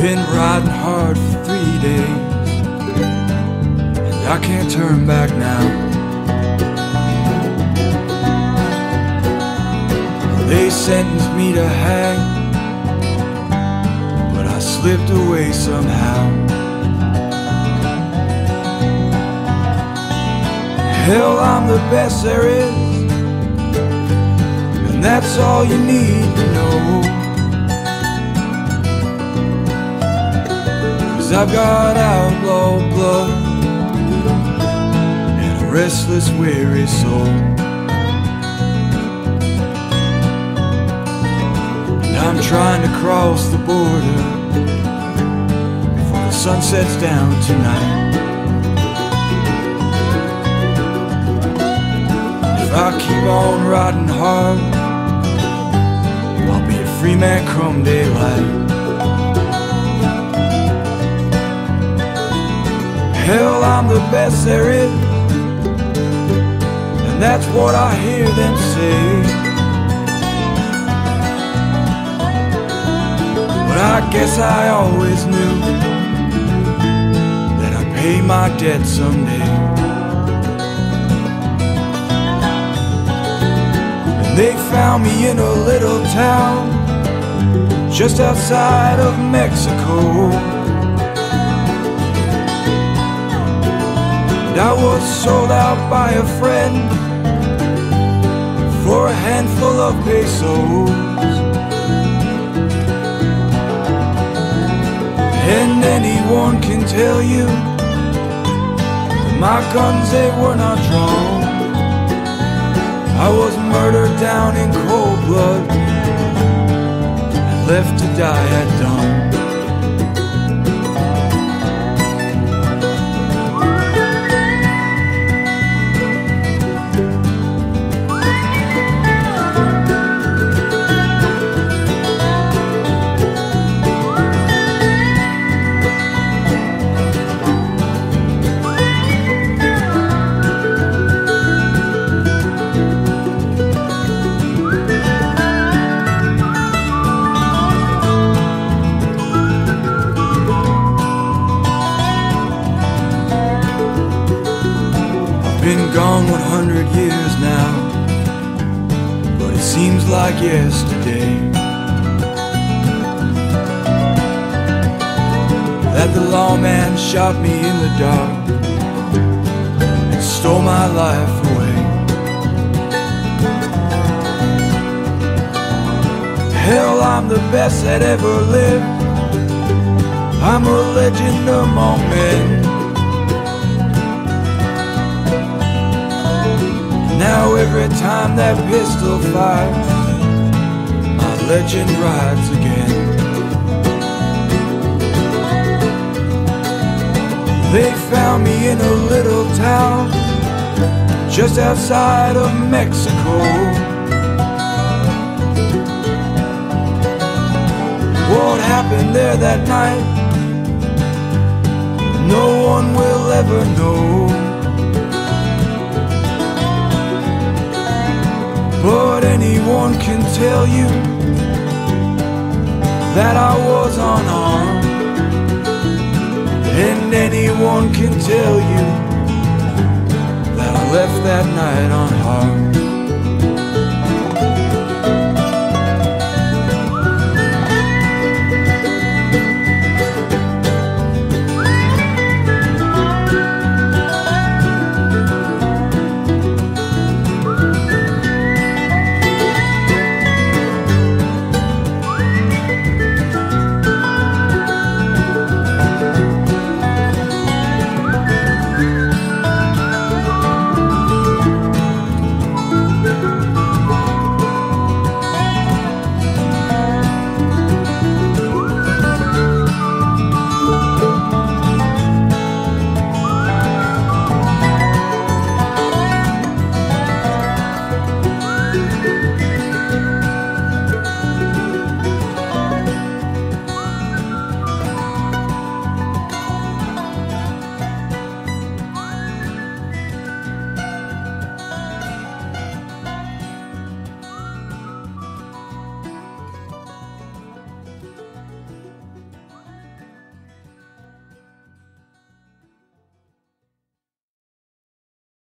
Been riding hard for three days, and I can't turn back now. They sentenced me to hang, but I slipped away somehow. Hell, I'm the best there is, and that's all you need to know. Cause I've got outlaw blood and a restless, weary soul. And I'm trying to cross the border before the sun sets down tonight. If I keep on riding hard, I'll be a free man come daylight. Hell, I'm the best there is, and that's what I hear them say. But I guess I always knew that I'd pay my debt someday. And they found me in a little town just outside of Mexico. I was sold out by a friend for a handful of pesos. And anyone can tell you my guns they were not drawn. I was murdered down in cold blood and left to die at dawn. Like yesterday. That the lawman shot me in the dark and stole my life away. Hell, I'm the best that ever lived. I'm a legend among men. Every time that pistol fires, my legend rides again. They found me in a little town just outside of Mexico. What happened there that night? No one will ever know. Anyone can tell you that I was unarmed. And anyone can tell you that I left that night unharmed.